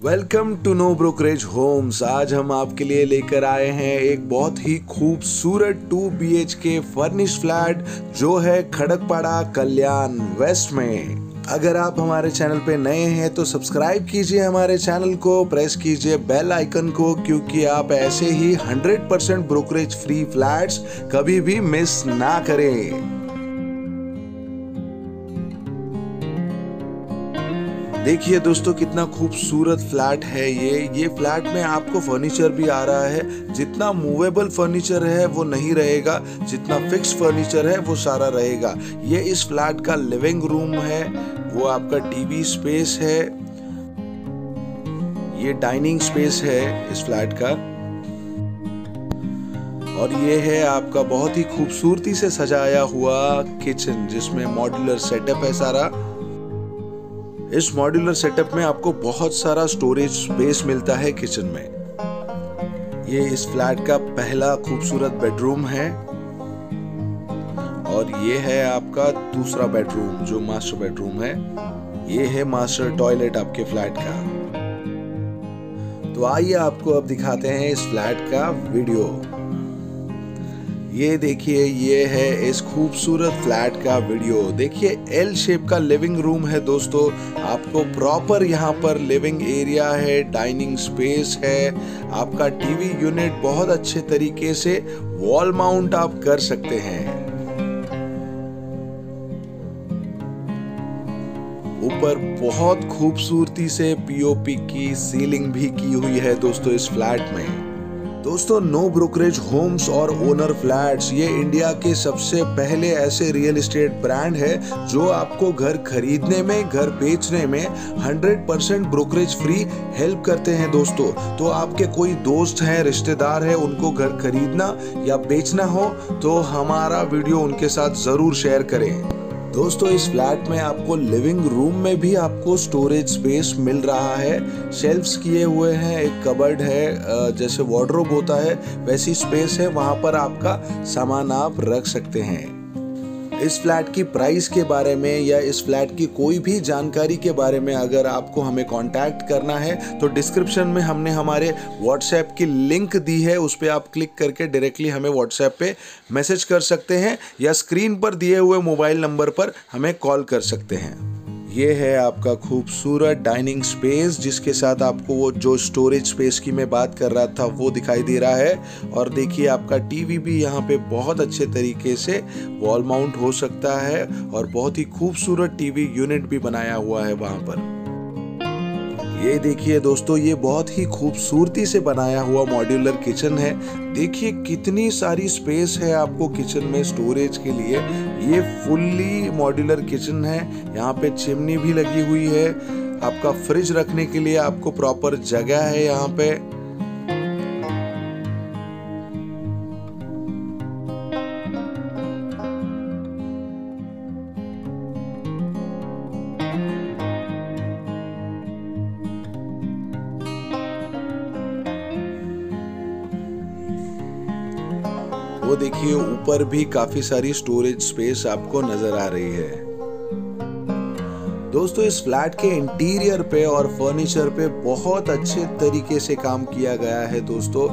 Welcome to no brokerage homes आज हम आपके लिए लेकर आए हैं एक बहुत ही खूबसूरत two B H K furnished flat जो है खड़कपाड़ा कल्याण वेस्ट में। अगर आप हमारे चैनल पे नए हैं तो सब्सक्राइब कीजिए हमारे चैनल को प्रेस कीजिए बेल आइकन को, क्योंकि आप ऐसे ही 100 परसेंट ब्रोकरेज फ्री फ्लैट्स कभी भी मिस ना करें। देखिए दोस्तों, कितना खूबसूरत फ्लैट है ये। ये फ्लैट में आपको फर्नीचर भी आ रहा है। जितना मूवेबल फर्नीचर है, वो नहीं रहेगा। जितना फिक्स फर्नीचर है, वो सारा रहेगा। ये इस फ्लैट का लिविंग रूम है। वो आपका टीवी स्पेस है। ये डाइनिंग स्पेस है इस फ्लैट का। और ये है आपका बहुत ही खूबसूरती से सजाया हुआ किचन, जिसमें मॉड्यूलर सेटअप है सारा। इस मॉड्यूलर सेटअप में आपको बहुत सारा स्टोरेज स्पेस मिलता है किचन में। ये इस फ्लैट का पहला खूबसूरत बेडरूम है। और ये है आपका दूसरा बेडरूम जो मास्टर बेडरूम है। ये है मास्टर टॉयलेट आपके फ्लैट का। तो आइए आपको अब दिखाते हैं इस फ्लैट का वीडियो ये देखिए, ये है इस खूबसूरत फ्लैट का वीडियो। देखिए एल शेप का लिविंग रूम है दोस्तों। आपको प्रॉपर यहाँ पर लिविंग एरिया है डाइनिंग स्पेस है। आपका टीवी यूनिट बहुत अच्छे तरीके से वॉल माउंट आप कर सकते हैं। ऊपर बहुत खूबसूरती से पीओपी की सीलिंग भी की हुई है दोस्तों इस फ्लैट में। दोस्तों नो ब्रोकरेज होम्स और ओनर फ्लैट्स ये इंडिया के सबसे पहले ऐसे रियल एस्टेट ब्रांड है जो आपको घर खरीदने में, घर बेचने में 100 परसेंट ब्रोकरेज फ्री हेल्प करते हैं दोस्तों। तो आपके कोई दोस्त हैं, रिश्तेदार है, उनको घर खरीदना या बेचना हो तो हमारा वीडियो उनके साथ ज़रूर शेयर करें। दोस्तों, इस फ्लैट में आपको लिविंग रूम में भी आपको स्टोरेज स्पेस मिल रहा है। शेल्फ्स किए हुए हैं, एक कबर्ड है जैसे वार्ड्रोब होता है, वैसी स्पेस है, वहाँ पर आपका सामान आप रख सकते हैं। इस फ्लैट की प्राइस के बारे में या इस फ्लैट की कोई भी जानकारी के बारे में अगर आपको हमें कांटेक्ट करना है तो डिस्क्रिप्शन में हमने हमारे व्हाट्सएप की लिंक दी है, उस पर आप क्लिक करके डायरेक्टली हमें व्हाट्सएप पे मैसेज कर सकते हैं या स्क्रीन पर दिए हुए मोबाइल नंबर पर हमें कॉल कर सकते हैं। ये है आपका खूबसूरत डाइनिंग स्पेस जिसके साथ आपको वो जो स्टोरेज स्पेस की मैं बात कर रहा था, वो दिखाई दे रहा है। और देखिए, आपका टीवी भी यहाँ पे बहुत अच्छे तरीके से वॉल माउंट हो सकता है और बहुत ही खूबसूरत टीवी यूनिट भी बनाया हुआ है वहाँ पर। ये देखिए दोस्तों, ये बहुत ही खूबसूरती से बनाया हुआ मॉड्यूलर किचन है। देखिए कितनी सारी स्पेस है आपको किचन में स्टोरेज के लिए। ये फुल्ली मॉड्यूलर किचन है। यहाँ पे चिमनी भी लगी हुई है। आपका फ्रिज रखने के लिए आपको प्रॉपर जगह है यहाँ पे। वो देखिए, ऊपर भी काफ़ी सारी स्टोरेज स्पेस आपको नज़र आ रही है। दोस्तों, इस फ्लैट के इंटीरियर पे और फर्नीचर पे बहुत अच्छे तरीके से काम किया गया है दोस्तों।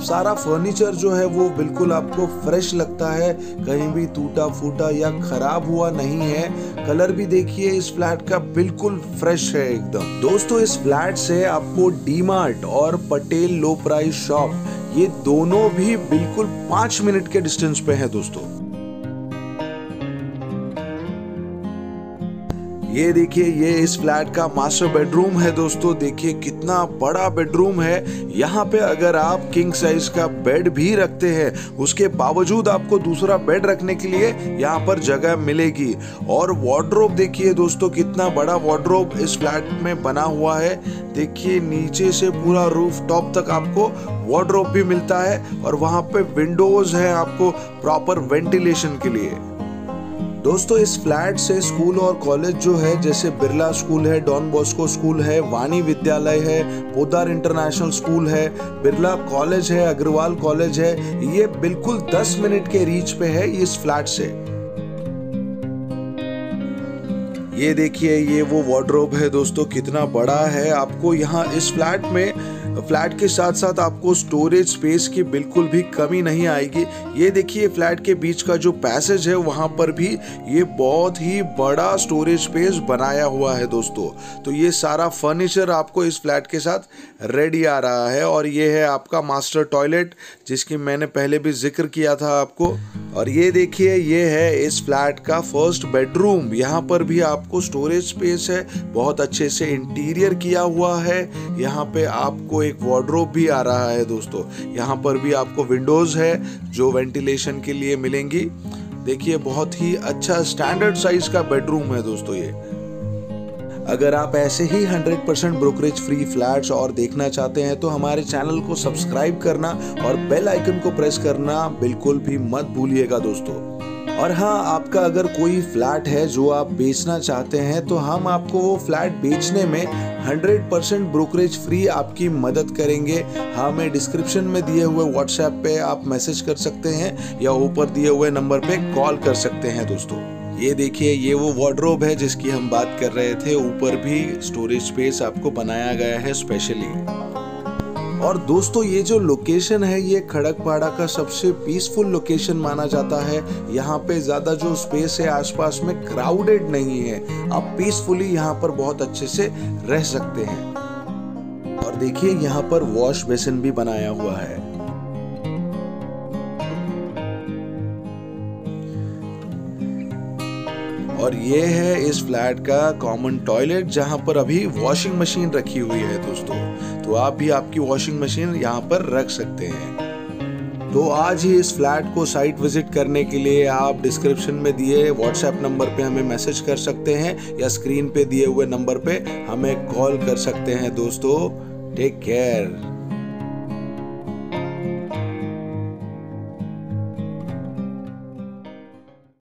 सारा फर्नीचर जो है, वो बिल्कुल आपको फ्रेश लगता है। कहीं भी टूटा फूटा या खराब हुआ नहीं है। कलर भी देखिए, इस फ्लैट का बिल्कुल फ्रेश है एकदम। दोस्तों, इस फ्लैट से आपको डीमार्ट और पटेल लो प्राइस शॉप ये दोनों भी बिल्कुल पाँच मिनट के डिस्टेंस पे है दोस्तों। ये देखिए, ये इस फ्लैट का मास्टर बेडरूम है दोस्तों। देखिए, कितना बड़ा बेडरूम है। यहाँ पे अगर आप किंग साइज़ का बेड भी रखते हैं, उसके बावजूद आपको दूसरा बेड रखने के लिए यहाँ पर जगह मिलेगी। और वार्ड्रोब देखिए दोस्तों, कितना बड़ा वार्ड्रोब इस फ्लैट में बना हुआ है। देखिए, नीचे से पूरा रूफ टॉप तक आपको वार्ड्रोब भी मिलता है और वहाँ पे विंडोज़ है आपको प्रॉपर वेंटिलेशन के लिए। दोस्तों, इस फ्लैट से स्कूल और कॉलेज जो है, जैसे बिरला स्कूल है, डॉन बॉस्को स्कूल है, वाणी विद्यालय है, पोदार इंटरनेशनल स्कूल है, बिरला कॉलेज है, अग्रवाल कॉलेज है, ये बिल्कुल 10 मिनट के रीच पे है इस फ्लैट से। ये देखिए, ये वो वार्ड्रोब है दोस्तों, कितना बड़ा है। आपको यहाँ इस फ्लैट में फ्लैट के साथ साथ आपको स्टोरेज स्पेस की बिल्कुल भी कमी नहीं आएगी। ये देखिए, फ्लैट के बीच का जो पैसेज है, वहाँ पर भी ये बहुत ही बड़ा स्टोरेज स्पेस बनाया हुआ है दोस्तों। तो ये सारा फर्नीचर आपको इस फ्लैट के साथ रेडी आ रहा है और ये है आपका मास्टर टॉयलेट जिसकी मैंने पहले भी ज़िक्र किया था आपको। और ये देखिए, ये है इस फ्लैट का फ़र्स्ट बेडरूम। यहाँ पर भी आपको स्टोरेज स्पेस है। बहुत अच्छे से इंटीरियर किया हुआ है। यहाँ पे आपको एक वार्ड्रोब भी आ रहा है दोस्तों। यहाँ पर भी आपको विंडोज़ है, जो वेंटिलेशन के लिए मिलेंगी। देखिए, बहुत ही अच्छा स्टैंडर्ड साइज़ का बेडरूम है दोस्तों ये। अगर आप ऐसे ही 100% परसेंट ब्रोकरेज, फ्री फ्लैट्स और देखना चाहते हैं तो हमारे चैनल को सब्सक्राइब करना और बेल आइकन को प्रेस करना बिल्कुल भी मत भूलिएगा दोस्तों। और हाँ आपका अगर कोई फ्लैट है जो आप बेचना चाहते हैं तो हम आपको वो फ्लैट बेचने में 100% परसेंट ब्रोकरेज, फ्री आपकी मदद करेंगे। हमें डिस्क्रिप्शन में दिए हुए व्हाट्सएप पे आप मैसेज कर सकते हैं या ऊपर दिए हुए नंबर पे कॉल कर सकते हैं दोस्तों। ये देखिए, ये वो वार्ड्रोब है जिसकी हम बात कर रहे थे। ऊपर भी स्टोरेज स्पेस आपको बनाया गया है स्पेशली और दोस्तों, ये जो लोकेशन है, ये खड़कपाड़ा का सबसे पीसफुल लोकेशन माना जाता है। यहाँ पे ज़्यादा जो स्पेस है, आसपास में क्राउडेड नहीं है। आप पीसफुली यहाँ पर बहुत अच्छे से रह सकते हैं। और देखिए, यहाँ पर वॉश बेसिन भी बनाया हुआ है। और ये है इस फ्लैट का कॉमन टॉयलेट जहाँ पर अभी वॉशिंग मशीन रखी हुई है दोस्तों। तो आप भी आपकी वॉशिंग मशीन यहाँ पर रख सकते हैं। तो आज ही इस फ्लैट को साइट विज़िट करने के लिए आप डिस्क्रिप्शन में दिए व्हाट्सएप नंबर पे हमें मैसेज कर सकते हैं या स्क्रीन पे दिए हुए नंबर पे हमें कॉल कर सकते हैं दोस्तों। Take care